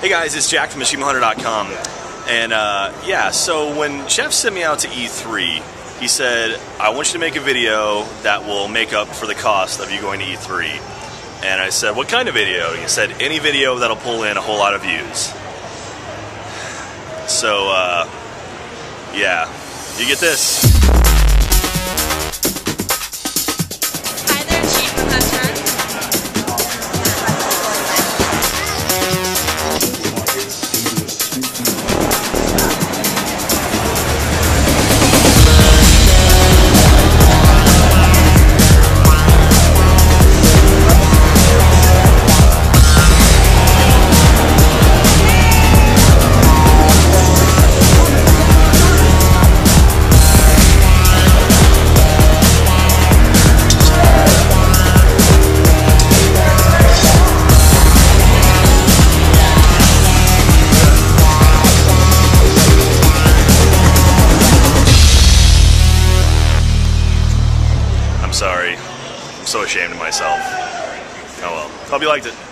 Hey guys, it's Jack from AchievementHunter.com. And uh, yeah, so when Jeff sent me out to E3, he said, I want you to make a video that will make up for the cost of you going to E3. And I said, What kind of video? He said, Any video that'll pull in a whole lot of views. So, uh, yeah, you get this. I'm sorry. I'm so ashamed of myself. Oh well. Hope you liked it.